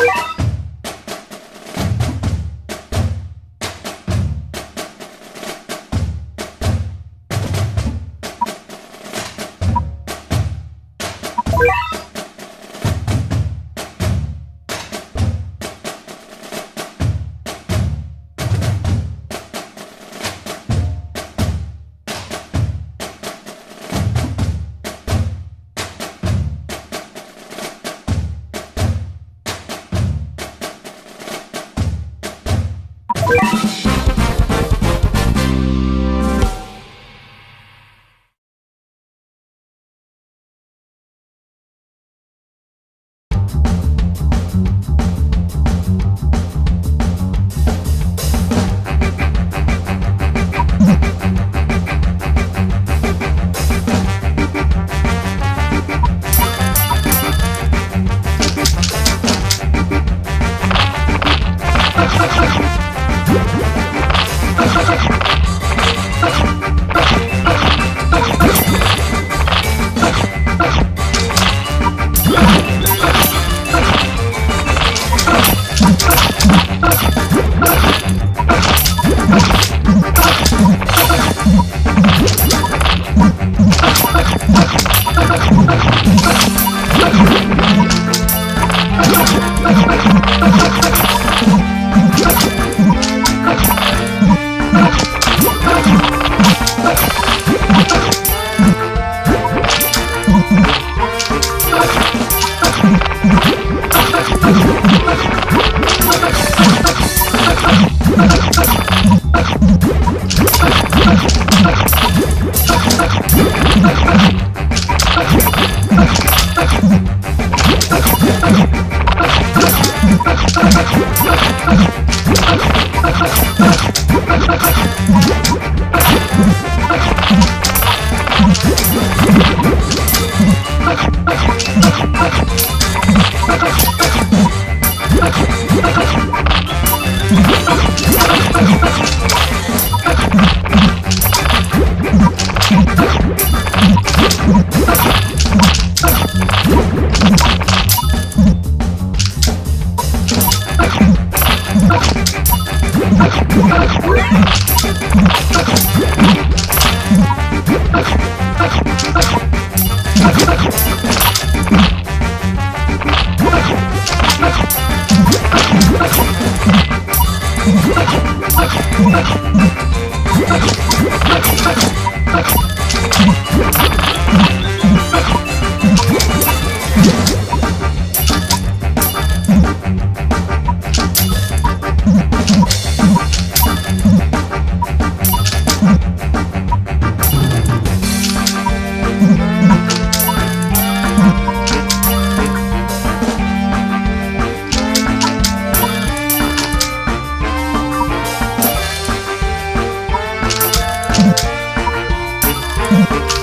you Thank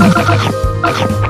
バイバイ!